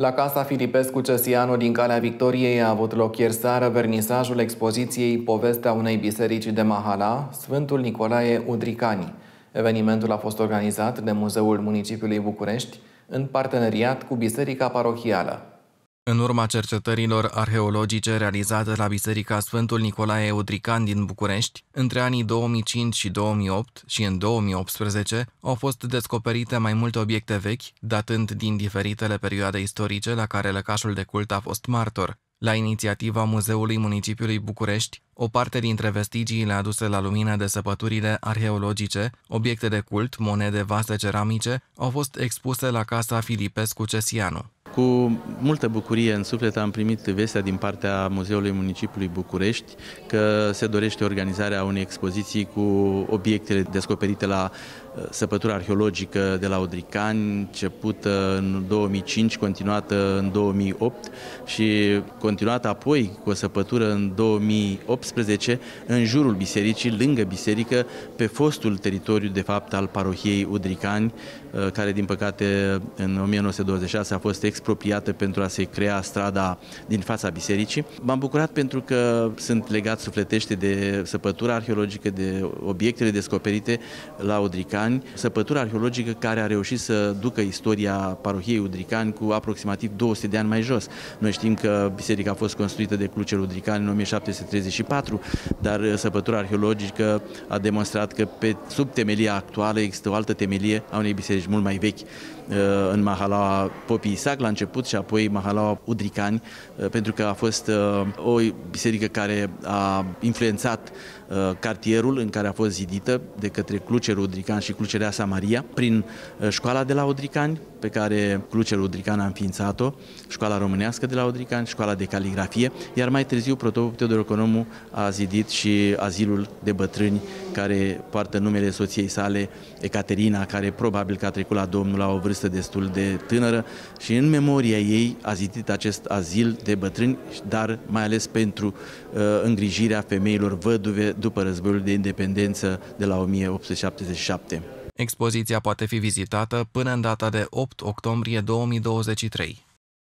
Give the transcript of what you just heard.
La Casa Filipescu Cesianu din Calea Victoriei a avut loc ieri seară vernisajul expoziției Povestea unei biserici de Mahala, Sfântul Nicolae Udricani. Evenimentul a fost organizat de Muzeul Municipiului București în parteneriat cu Biserica Parohială. În urma cercetărilor arheologice realizate la Biserica Sfântul Nicolae Udrican din București, între anii 2005 și 2008 și în 2018, au fost descoperite mai multe obiecte vechi, datând din diferitele perioade istorice la care lăcașul de cult a fost martor. La inițiativa Muzeului Municipiului București, o parte dintre vestigiile aduse la lumină de săpăturile arheologice, obiecte de cult, monede, vase ceramice, au fost expuse la Casa Filipescu Cesianu. Cu multă bucurie în suflet am primit vestea din partea Muzeului Municipiului București că se dorește organizarea unei expoziții cu obiectele descoperite la uh, săpătura arheologică de la Odricani, începută în 2005, continuată în 2008 și continuată apoi cu o săpătură în 2018 în jurul bisericii, lângă biserică, pe fostul teritoriu de fapt al parohiei Udricani, uh, care din păcate în 1926 a fost expropriată pentru a se crea strada din fața bisericii. M-am bucurat pentru că sunt legat sufletește de săpătura arheologică, de obiectele descoperite la Udricani, săpătura arheologică care a reușit să ducă istoria parohiei Udricani cu aproximativ 200 de ani mai jos. Noi știm că biserica a fost construită de Clucer Udricani în 1734, dar săpătura arheologică a demonstrat că pe sub temelia actuală există o altă temelie a unei biserici mult mai vechi uh, în Mahalaua Popii Isaac la început și apoi Mahalaua Udricani, uh, pentru că a fost uh, o biserică care a influențat cartierul în care a fost zidită de către Clucerul Udrican și Clucereasa Maria prin școala de la Udricani, pe care Clucerul Udrican a înființat-o, școala românească de la Udricani, școala de caligrafie, iar mai târziu protopul Teodor Economu a zidit și azilul de bătrâni care poartă numele soției sale, Ecaterina, care probabil că a trecut la Domnul la o vârstă destul de tânără și în memoria ei a zidit acest azil de bătrâni, dar mai ales pentru uh, îngrijirea femeilor văduve după războiul de independență de la 1877. Expoziția poate fi vizitată până în data de 8 octombrie 2023.